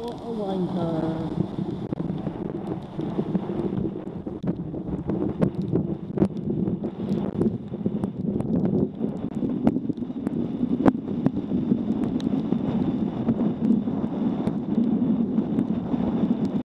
What a wanker.